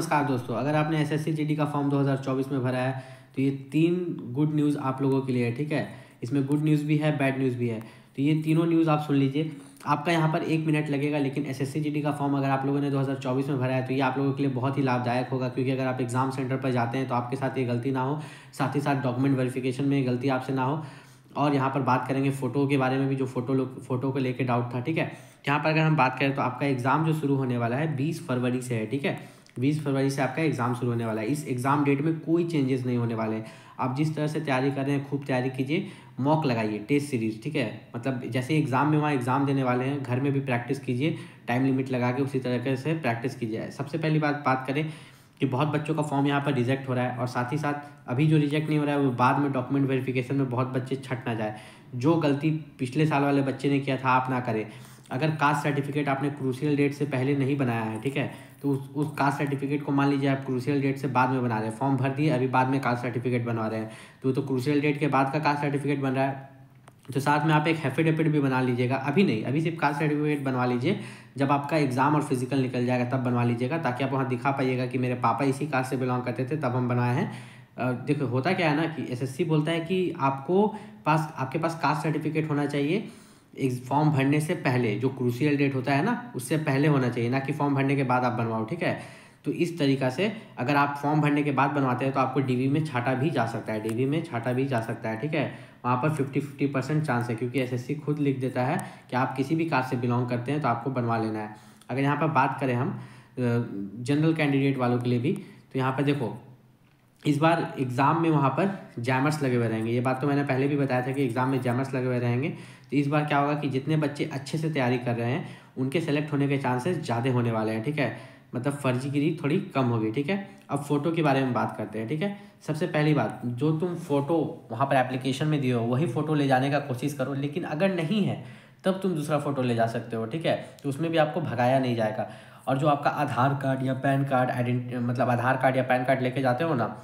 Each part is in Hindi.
नमस्कार दोस्तों, अगर आपने एस एस का फॉर्म 2024 में भरा है तो ये तीन गुड न्यूज़ आप लोगों के लिए है, ठीक है? इसमें गुड न्यूज़ भी है बैड न्यूज़ भी है। तो ये तीनों न्यूज़ आप सुन लीजिए। आपका यहाँ पर एक मिनट लगेगा, लेकिन एस एस का फॉर्म अगर आप लोगों ने 2024 में भरा है तो ये आप लोगों के लिए बहुत ही लाभदायक होगा, क्योंकि अगर आप एग्ज़ाम सेंटर पर जाते हैं तो आपके साथ ये गलती ना हो, साथ ही साथ डॉक्यूमेंट वेरिफिकेशन में गलती आपसे ना हो। और यहाँ पर बात करेंगे फ़ोटो के बारे में भी, जो फ़ोटो लोग फ़ोटो को लेकर डाउट था, ठीक है? यहाँ पर अगर हम बात करें तो आपका एग्ज़ाम जो शुरू होने वाला है, बीस फरवरी से है, ठीक है? बीस फरवरी से आपका एग्ज़ाम शुरू होने वाला है। इस एग्ज़ाम डेट में कोई चेंजेस नहीं होने वाले हैं। आप जिस तरह से तैयारी कर रहे हैं, खूब तैयारी कीजिए, मॉक लगाइए, टेस्ट सीरीज़, ठीक है? मतलब जैसे एग्ज़ाम में वहाँ एग्ज़ाम देने वाले हैं, घर में भी प्रैक्टिस कीजिए, टाइम लिमिट लगा के उसी तरीके से प्रैक्टिस कीजिए। सबसे पहली बात बात करें कि बहुत बच्चों का फॉर्म यहाँ पर रिजेक्ट हो रहा है और साथ ही साथ अभी जो रिजेक्ट नहीं हो रहा है, वो बाद में डॉक्यूमेंट वेरिफिकेशन में बहुत बच्चे छट ना जाए। जो गलती पिछले साल वाले बच्चे ने किया था, आप ना करें। अगर कास्ट सर्टिफिकेट आपने क्रूसियल डेट से पहले नहीं बनाया है, ठीक है? तो उस उस कास्ट सर्टिफिकेट को मान लीजिए आप क्रूसियल डेट से बाद में बना रहे हैं फॉर्म भर दिए, अभी बाद में कास्ट सर्टिफिकेट बनवा रहे हैं। तो तो क्रूसियल डेट के बाद का कास्ट सर्टिफिकेट बन रहा है। तो साथ में आप एक हेफिडेपिट भी बना लीजिएगा। अभी नहीं, अभी सिर्फ़ कास्ट सर्टिफिकेट बनवा लीजिए। जब आपका एग्ज़ाम और फ़िज़िकल निकल जाएगा, तब बनवा लीजिएगा, ताकि आप वहाँ दिखा पाइएगा कि मेरे पापा इसी कास्ट से बिलोंग करते थे, तब हम बनाए हैं। देखो, होता क्या है ना कि एसएससी बोलता है कि आपको पास, आपके पास कास्ट सर्टिफिकेट होना चाहिए। फॉर्म भरने से पहले, जो क्रूसियल डेट होता है ना, उससे पहले होना चाहिए, ना कि फॉर्म भरने के बाद आप बनवाओ, ठीक है? तो इस तरीक़ा से अगर आप फॉर्म भरने के बाद बनवाते हैं तो आपको डीवी में छाटा भी जा सकता है डीवी में छाटा भी जा सकता है, ठीक है? वहाँ पर फिफ्टी फिफ्टी परसेंट चांस है, क्योंकि एसएससी खुद लिख देता है कि आप किसी भी कास्ट से बिलोंग करते हैं तो आपको बनवा लेना है। अगर यहाँ पर बात करें हम जनरल कैंडिडेट वालों के लिए भी तो यहाँ पर देखो इस बार एग्ज़ाम में वहाँ पर जैमर्स लगे हुए रहेंगे। ये बात तो मैंने पहले भी बताया था कि एग्ज़ाम में जैमर्स लगे हुए रहेंगे। तो इस बार क्या होगा कि जितने बच्चे अच्छे से तैयारी कर रहे हैं, उनके सेलेक्ट होने के चांसेस ज़्यादा होने वाले हैं, ठीक है? मतलब फर्जीगिरी थोड़ी कम होगी, ठीक है? अब फ़ोटो के बारे में बात करते हैं, ठीक है? सबसे पहली बात, जो तुम फ़ोटो वहाँ पर एप्लीकेशन में दिए हो, वही फ़ोटो ले जाने का कोशिश करो। लेकिन अगर नहीं है तब तुम दूसरा फ़ोटो ले जा सकते हो, ठीक है? तो उसमें भी आपको भगाया नहीं जाएगा। और जो आपका आधार कार्ड या पैन कार्ड, आइडेंट मतलब आधार कार्ड या पैन कार्ड लेके जाते हो ना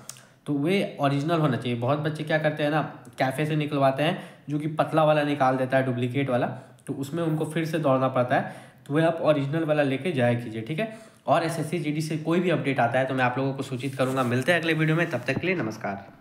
तो वे ओरिजिनल होना चाहिए। बहुत बच्चे क्या करते हैं ना, कैफ़े से निकलवाते हैं, जो कि पतला वाला निकाल देता है, डुप्लीकेट वाला तो उसमें उनको फिर से दौड़ना पड़ता है। तो वह आप ओरिजिनल वाला लेके जाया कीजिए, ठीक है? और एस एस से कोई भी अपडेट आता है तो मैं आप लोगों को सूचित करूँगा। मिलते हैं अगले वीडियो में, तब तक के लिए नमस्कार।